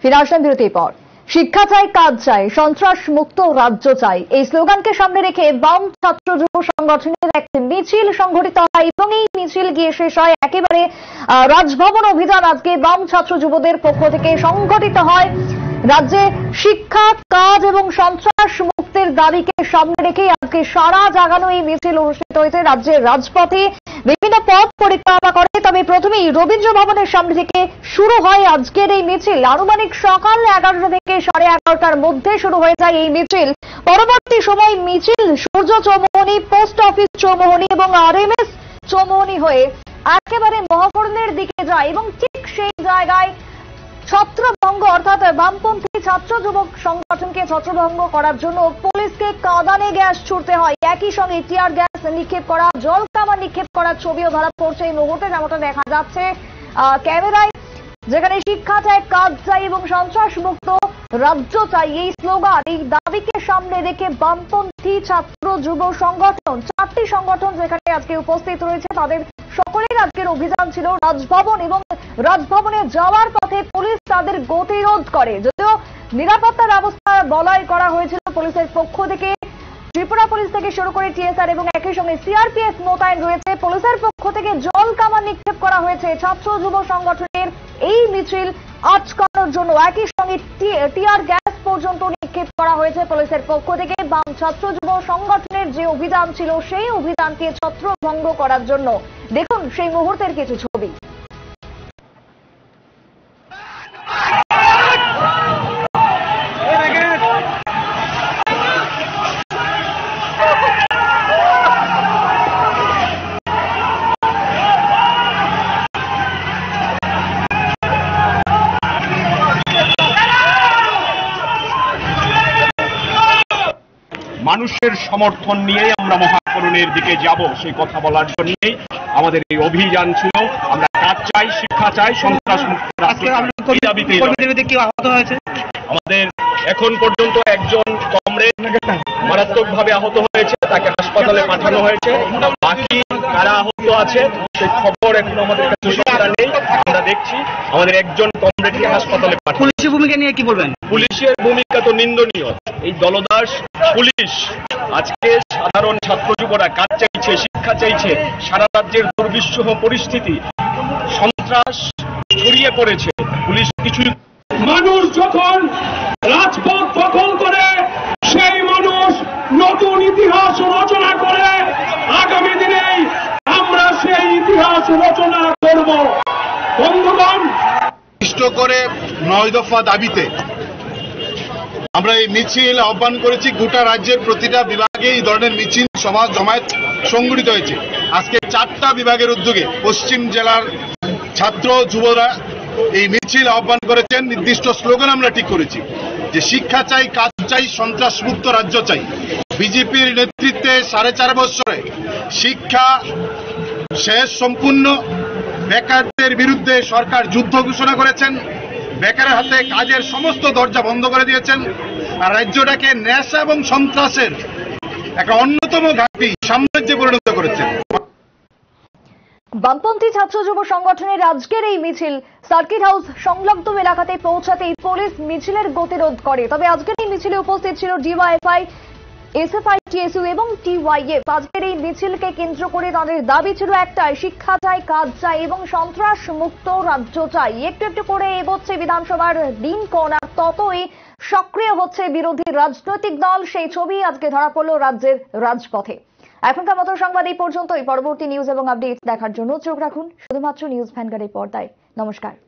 ফিরে আসলাম বিরতির পর। শিক্ষা চাই, কাজ চাই, সন্ত্রাস মুক্ত রাজ্য চাই। এই স্লোগানকে সামনে রেখে বাম ছাত্র যুব সংগঠনের এক মিছিল সংঘটিত হয় এবং এই মিছিল গিয়ে শেষ হয় একেবারে রাজভবন অভিযান। আজকে বাম ছাত্র যুবদের পক্ষ থেকে সংঘটিত হয়। রাজ্যে শিক্ষা, কাজ এবং সন্ত্রাস মুক্তের দাবিকে সামনে রেখে আজকে সারা জাগানো এই মিছিল অনুষ্ঠিত হয়েছে। রাজ্যের রাজপথে বিভিন্ন পথ পরিক্রমা করে, তবে প্রথমেই রবীন্দ্র ভবনের সামনে থেকে শুরু হয় আজকের এই মিছিল। আনুমানিক সকাল এগারোটা থেকে সাড়ে এগারোটার মধ্যে শুরু হয়ে যায় এই মিছিল। পরবর্তী সময় মিছিল সূর্য চৌমোহনী, পোস্ট অফিস চৌমোহনী এবং আর এম এস চৌমোহনী হয়ে একেবারে মহাকরণের দিকে যায় এবং ঠিক সেই জায়গায় ছত্রভঙ্গ অর্থাৎ বামপন্থী ছাত্র যুবক সংগঠনকে ছত্রভঙ্গ করার জন্য পুলিশকে কাঁদানে গ্যাস ছুড়তে হয়। একই সঙ্গে টিয়ার গ্যাস নিক্ষেপ করা, জল কামান নিক্ষেপ করার ছবিও ধরা পড়ছে। এই মুহূর্তে যেমনটা দেখা যাচ্ছে ক্যামেরায় যেখানে শিক্ষা চাই, কাজ চাই এবং সন্ত্রাস মুক্ত রাজ্য চাই, এই স্লোগান, এই দাবিকে সামনে রেখে বামপন্থী ছাত্র যুব সংগঠন, চারটি সংগঠন যেখানে আজকে উপস্থিত রয়েছে, তাদের সকলের আজকের অভিযান ছিল রাজভবন এবং রাজভবনে যাওয়ার পথে পুলিশ তাদের গতিরোধ করে। যদিও নিরাপত্তা ব্যবস্থা বলয় করা হয়েছিল পুলিশের পক্ষ থেকে। ত্রিপুরা পুলিশ থেকে শুরু করে টিএসআর এবং একই সঙ্গে সিআরপিএফ মোতায়েন রয়েছে। পুলিশের পক্ষ থেকে জল কামান নিক্ষেপ করা হয়েছে। ছাত্র যুব সংগঠনের এই মিছিল আটকানোর জন্য একই সঙ্গে টিআর গ্যাস পর্যন্ত নিক্ষেপ করা হয়েছে পুলিশের পক্ষ থেকে। বাম ছাত্র যুব সংগঠনের যে অভিযান ছিল, সেই অভিযানকে ছত্রভঙ্গ করার জন্য। দেখুন সেই মুহূর্তের কিছু ছবি। মানুষের সমর্থন নিয়েই আমরা মহাকরণের দিকে যাব সেই কথা বলার জন্যই আমাদের এই অভিযান ছিল। আমরা কাজ চাই শিক্ষা চাই সন্ত্রাস মুক্ত আমাদের এখন পর্যন্ত একজন কমরেড মারাত্মকভাবে আহত হয়েছে তাকে হাসপাতালে পাঠানো হয়েছে। বাকি কারা আহত আছে সেই খবর এখন আমাদের কাছে সরকার নেই। দেখছি। আমাদের একজন কমরেডকে হাসপাতালে পাঠানো পুলিশের ভূমিকা নিয়ে কি বলবেন? পুলিশের ভূমিকা তো নিন্দনীয়। এই দলদাস পুলিশ। আজকে সাধারণ ছাত্র যুবরা কাজ চাইছে শিক্ষা চাইছে সারা রাজ্যের দুর্বিষহ পরিস্থিতি সন্ত্রাস ছড়িয়ে পড়েছে। পুলিশ কিছুই মানুষ যখন রাজপথ দখল করে সেই মানুষ নতুন ইতিহাস রচনা করে। আগামী দিনে আমরা সেই ইতিহাস রচনা করব। করে নয় দফা দাবিতে আমরা এই মিছিল আহ্বান করেছি, গোটা রাজ্যের প্রতিটা বিভাগে এই ধরনের মিছিল, সমাজ জমায়েত সংগঠিত হয়েছে। আজকে চারটা বিভাগের উদ্যোগে পশ্চিম জেলার ছাত্র, যুবরা এই মিছিল আহ্বান করেছেন। নির্দিষ্ট স্লোগান আমরা ঠিক করেছি, যে শিক্ষা চাই, কাজ চাই সন্ত্রাস মুক্ত রাজ্য চাই। বিজেপির নেতৃত্বে সাড়ে চার বছরে শিক্ষা শেষ, সম্পূর্ণ বেকারদের বিরুদ্ধে সরকার যুদ্ধ ঘোষণা করেছেন। বেকারের হাতে কাজের সমস্ত দরজা বন্ধ করে দিয়েছেন। আর রাজ্যটাকে নেশা এবং সন্ত্রাসের একটা অন্যতম ঘাঁটি সাম্রাজ্যে পরিণত করেছেন বামপন্থী ছাত্র যুব সংগঠনের আজকের এই মিছিল সার্কিট হাউস সংলগ্ন এলাকাতে পৌঁছাতেই পুলিশ মিছিলের গতিরোধ করে। তবে আজকের এই মিছিলে উপস্থিত ছিল ডিওয়াইএফআই এসএফআই, টিএসইউ এবং টিওয়াইএফ। আজকের মিছিলকে কেন্দ্র করে তাদের দাবি ছিল একটাই, শিক্ষা চাই, কাজ চাই এবং সন্ত্রাস মুক্ত রাজ্য চাই। একটু একটু করে এগোচ্ছে বিধানসভার দিনক্ষণ আর ততই সক্রিয় হচ্ছে বিরোধী রাজনৈতিক দল। সেই ছবি আজকে ধরা পড়ল রাজ্যের রাজপথে। এখনকার মতো সংবাদ এই পর্যন্তই। পরবর্তী নিউজ এবং আপডেট দেখার জন্য চোখ রাখুন। শুধুমাত্র নিউজ ভ্যানগার্ডের পর্দায়। নমস্কার।